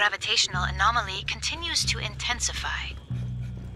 gravitational anomaly continues to intensify.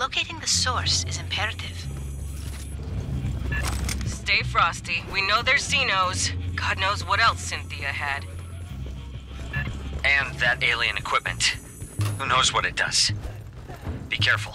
Locating the source is imperative. Stay frosty. We know there's Xenos. God knows what else Cynthia had. And that alien equipment. Who knows what it does? Be careful.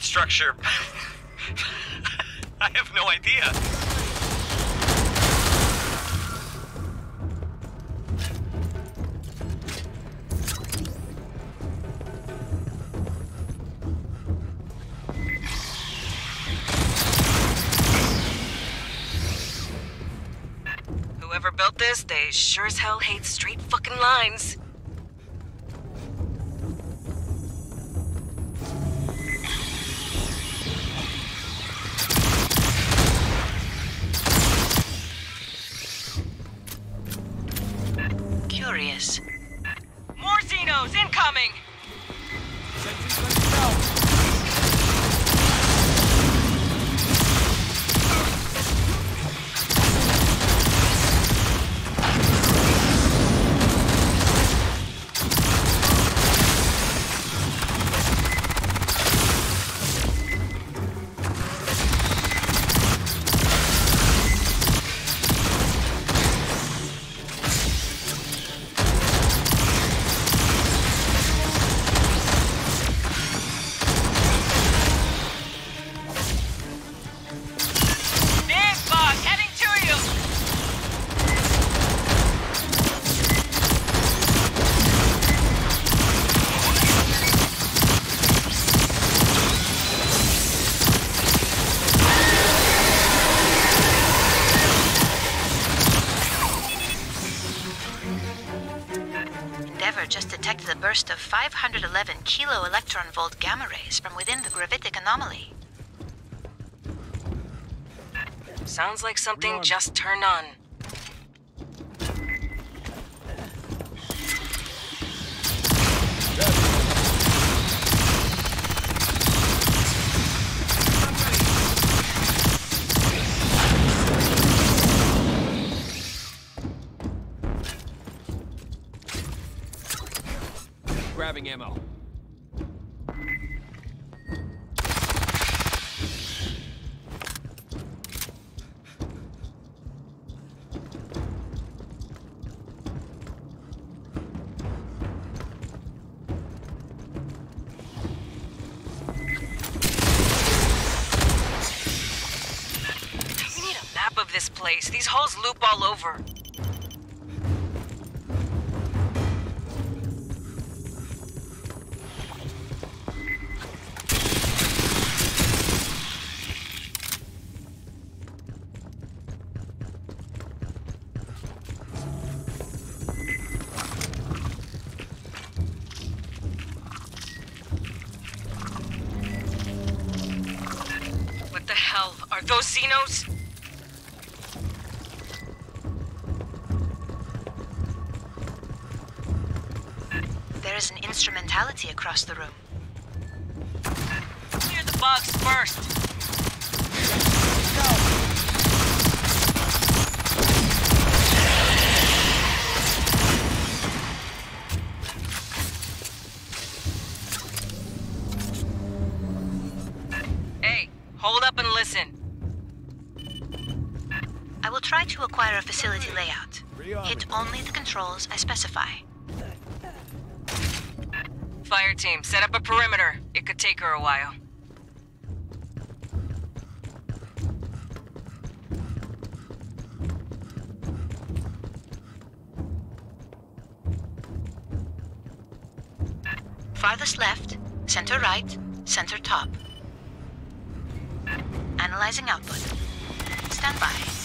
That structure. I have no idea. Whoever built this, they sure as hell hate straight fucking lines. Just detected a burst of 511 kilo electron volt gamma rays from within the gravitic anomaly. Sounds like something just turned on. We need a map of this place. These halls loop all over. Those Xenos? There is an instrumentality across the room. Clear the bugs first. I will try to acquire a facility layout. Hit only the controls I specify. Fire team, set up a perimeter. It could take her a while. Farthest left, center right, center top. Analyzing output. Stand by.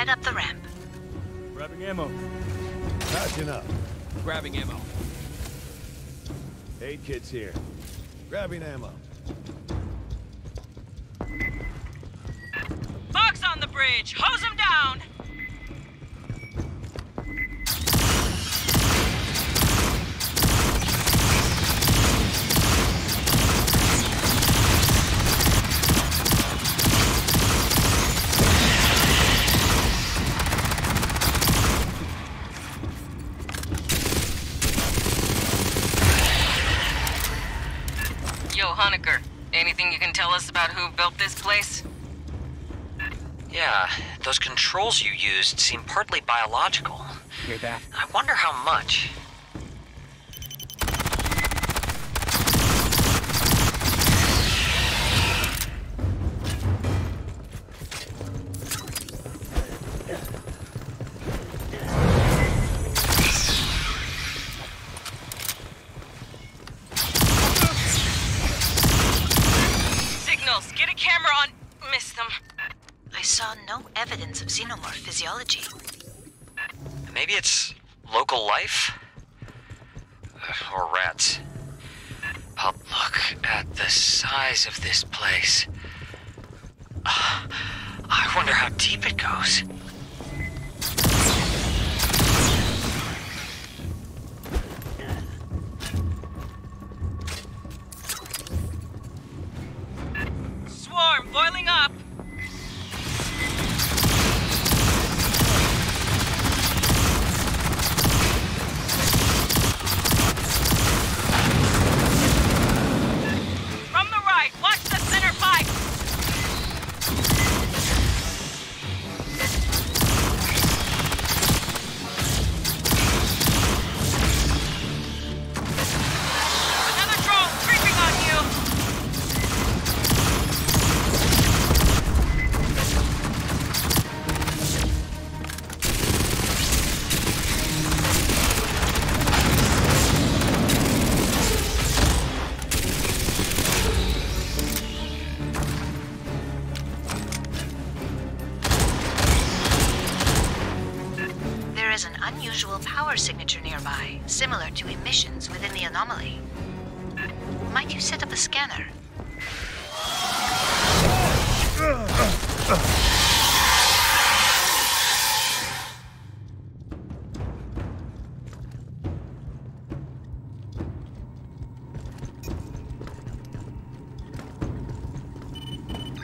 Head up the ramp. Grabbing ammo. Patching up. Grabbing ammo. Aid kit's here. Grabbing ammo. Fox on the bridge! Hose him down! Hoenikker, anything you can tell us about who built this place? Yeah, those controls you used seem partly biological. Hear that? I wonder how much. Evidence of xenomorph physiology. Maybe it's local life? Or rats. But look at the size of this place. Ah, I wonder how deep it goes. Nearby, similar to emissions within the anomaly. Might you set up a scanner?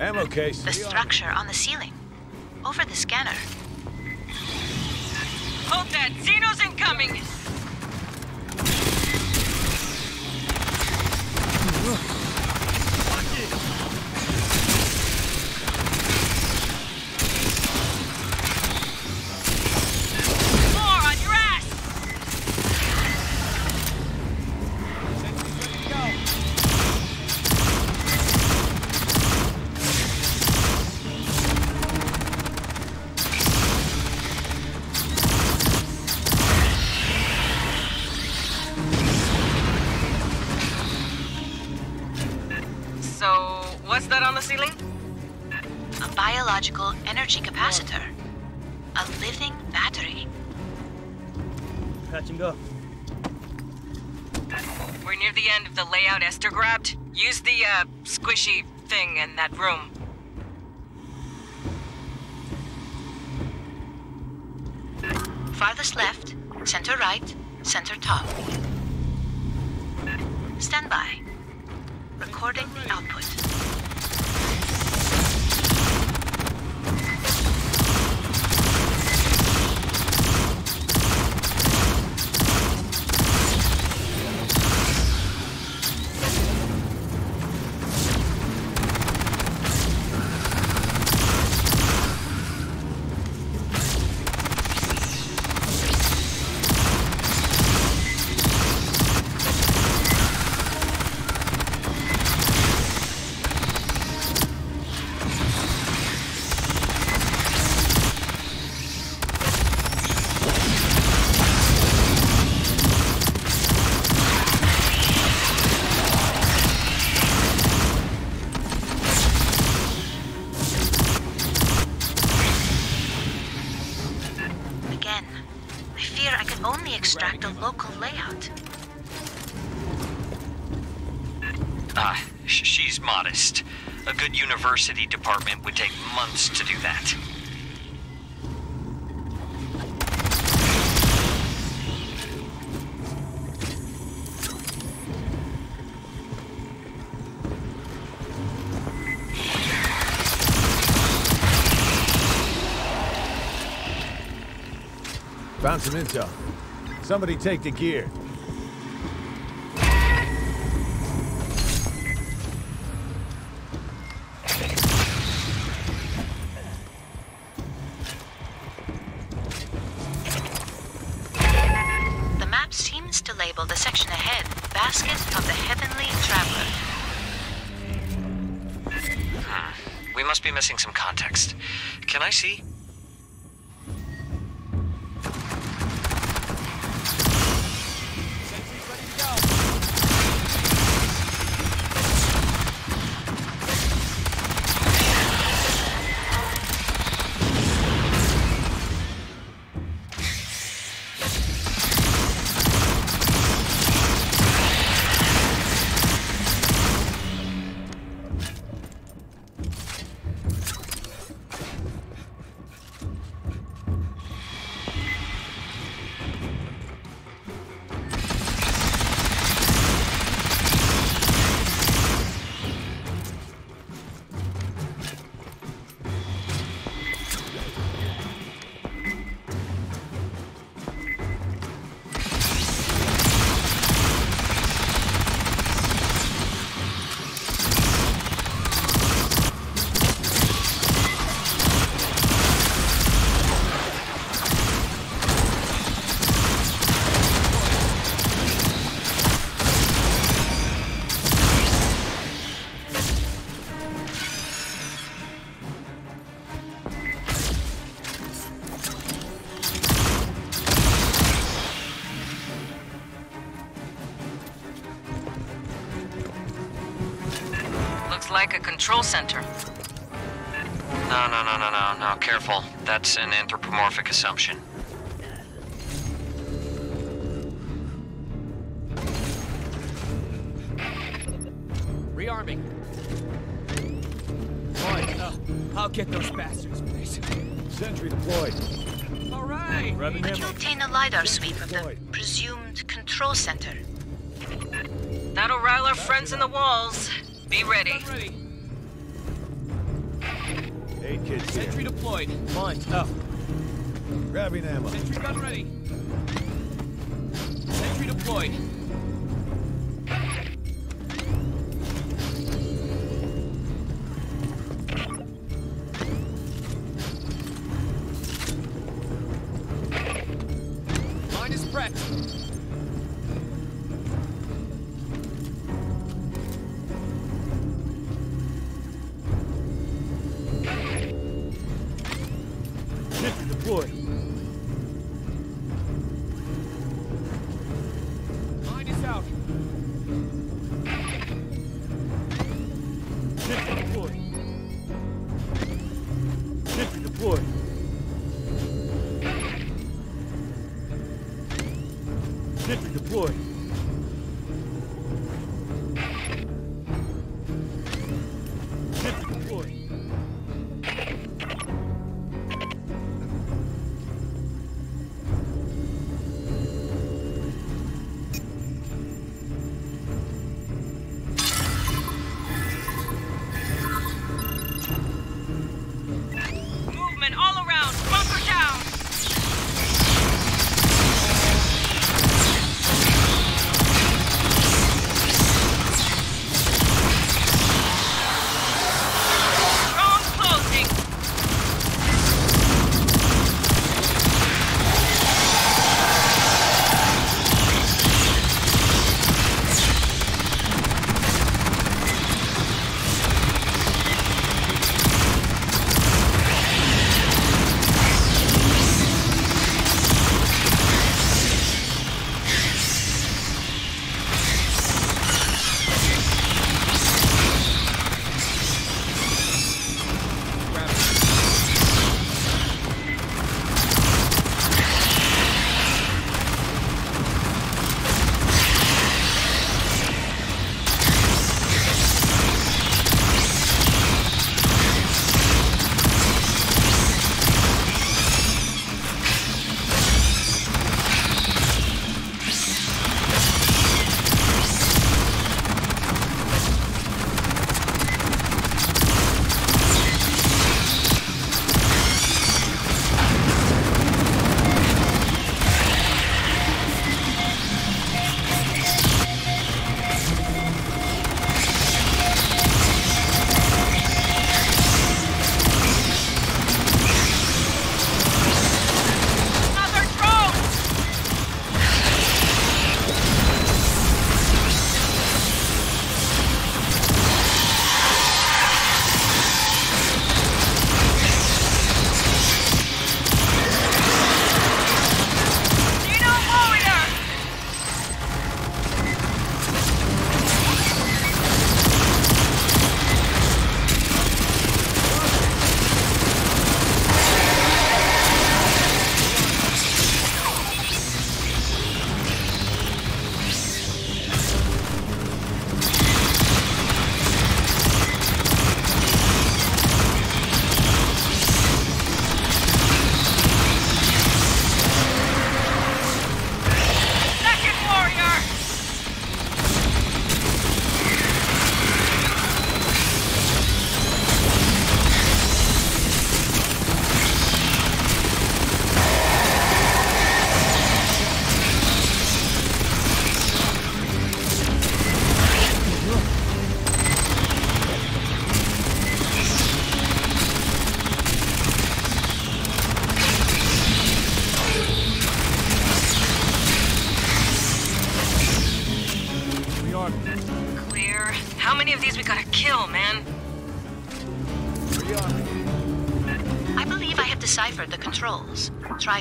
Ammo Okay, The structure on the ceiling. Over the scanner. That! Xeno's incoming! Use the, uh, squishy thing in that room. Farthest left, center right, center top. Stand by. Recording the output. To do that. found some intel. Somebody take the gear. We must be missing some context. Can I see? Like a control center. No, no, no, no, no, no. Careful. That's an anthropomorphic assumption. Rearming. Right. Uh, I'll get those bastards, please. Sentry deployed. All right. Grabbing Could you obtain a LiDAR sweep of the presumed control center? That'll rile our friends in the walls. Be ready. I'm ready. Aid kit's here. Sentry deployed. Mine. Oh. Grabbing ammo. Sentry gun ready. Sentry deployed.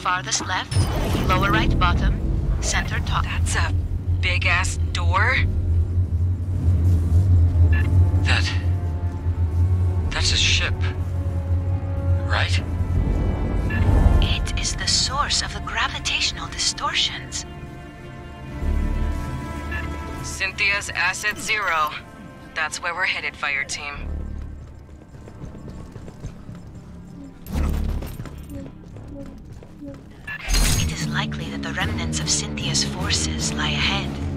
Farthest left, lower right bottom, center top. That's a big ass door. That. That's a ship. Right? It is the source of the gravitational distortions. Cynthia's Asset Zero. That's where we're headed, fire team. Likely that the remnants of Cynthia's forces lie ahead.